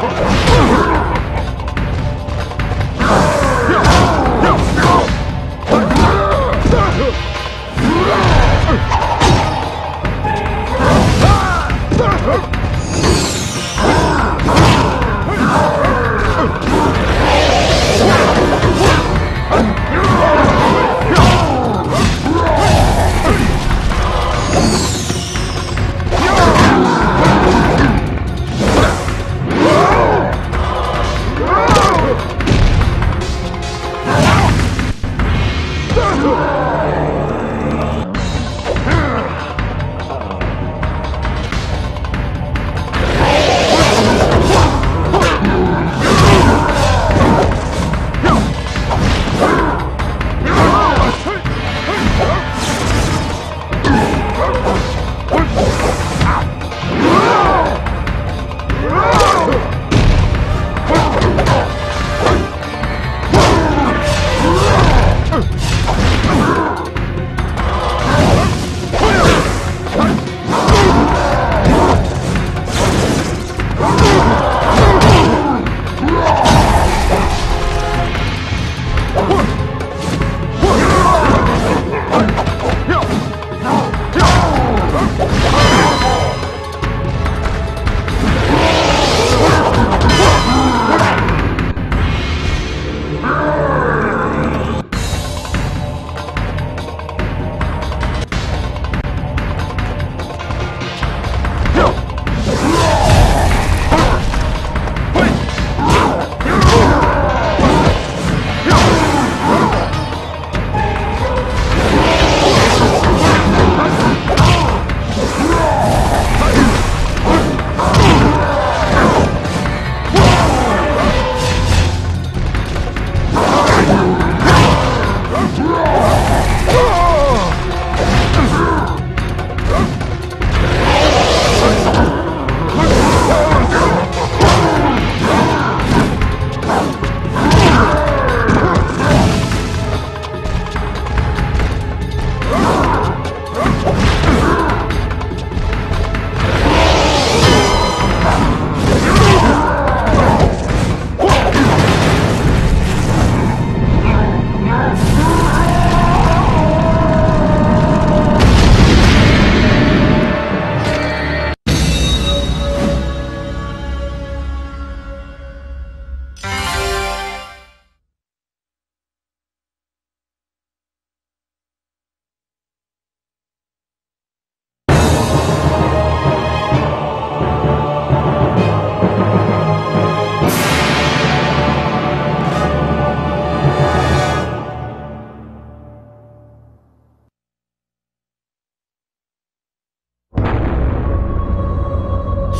Oh!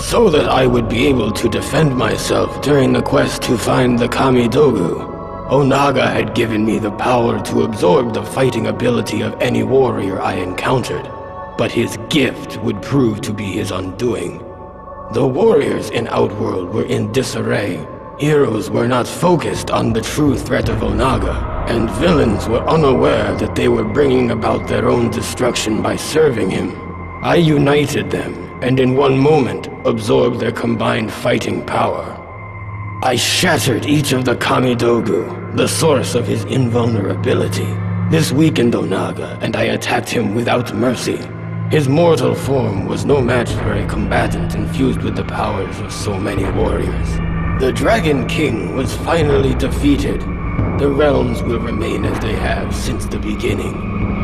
So that I would be able to defend myself during the quest to find the Kamidogu. Onaga had given me the power to absorb the fighting ability of any warrior I encountered, but his gift would prove to be his undoing. The warriors in Outworld were in disarray. Heroes were not focused on the true threat of Onaga, and villains were unaware that they were bringing about their own destruction by serving him. I united them, and in one moment absorbed their combined fighting power. I shattered each of the Kamidogu, the source of his invulnerability. This weakened Onaga, and I attacked him without mercy. His mortal form was no match for a combatant infused with the powers of so many warriors. The Dragon King was finally defeated. The realms will remain as they have since the beginning.